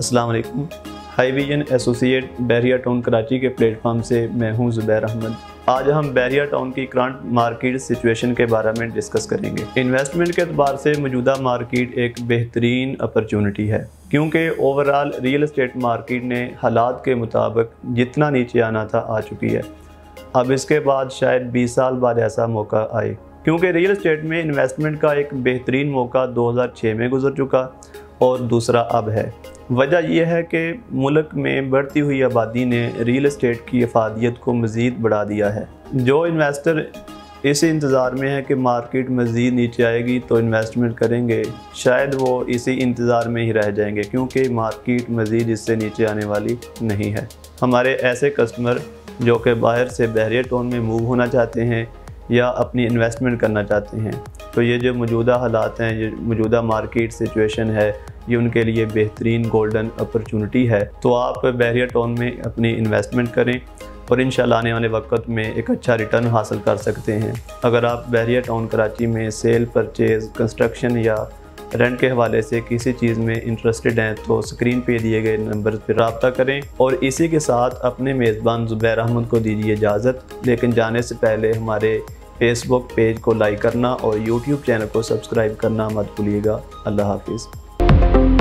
अस्सलाम वालेकुम। High vision associate Bahria Town Karachi के प्लेटफॉर्म से मैं हूँ ज़ुबैर अहमद। आज हम बैरिया टाउन की करंट मार्केट सिचुएशन के बारे में डिस्कस करेंगे। इन्वेस्टमेंट के अतबार से मौजूदा मार्केट एक बेहतरीन अपॉर्चुनिटी है, क्योंकि ओवरऑल रियल इस्टेट मार्केट ने हालात के मुताबिक जितना नीचे आना था, आ चुकी है। अब इसके बाद शायद 20 साल बाद ऐसा मौका आए, क्योंकि रियल इस्टेट में इन्वेस्टमेंट का एक बेहतरीन मौका 2006 में गुजर चुका और दूसरा अब है। वजह यह है कि मुल्क में बढ़ती हुई आबादी ने रियल इस्टेट की अफादियत को मज़ीद बढ़ा दिया है। जो इन्वेस्टर इस इंतज़ार में है कि मार्केट मज़ीद नीचे आएगी तो इन्वेस्टमेंट करेंगे, शायद वो इसी इंतज़ार में ही रह जाएँगे क्योंकि मार्केट मज़ीद इससे नीचे आने वाली नहीं है। हमारे ऐसे कस्टमर जो कि बाहर से बहरिया टोन में मूव होना चाहते हैं या अपनी इन्वेस्टमेंट करना चाहते हैं तो ये जो मौजूदा हालात हैं, ये मौजूदा मार्केट सिचुएशन है ये उनके लिए बेहतरीन गोल्डन अपॉर्चुनिटी है। तो आप बहरिया टाउन में अपनी इन्वेस्टमेंट करें और इन आने वाले वक्त में एक अच्छा रिटर्न हासिल कर सकते हैं। अगर आप बहरिया टाउन कराची में सेल परचेज़ कंस्ट्रक्शन या रेंट के हवाले से किसी चीज़ में इंटरेस्टेड हैं तो स्क्रीन पे दिए गए नंबर पर रबता करें और इसी के साथ अपने मेज़बान ज़ुबैर अहमद को दीजिए इजाज़त। लेकिन जाने से पहले हमारे फेसबुक पेज को लाइक करना और यूट्यूब चैनल को सब्सक्राइब करना मत भूलिएगा। अल्लाह हाफिज़। Thank you